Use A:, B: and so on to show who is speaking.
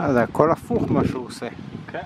A: אה, אז הכל הפוך מה שהוא עושה.
B: כן,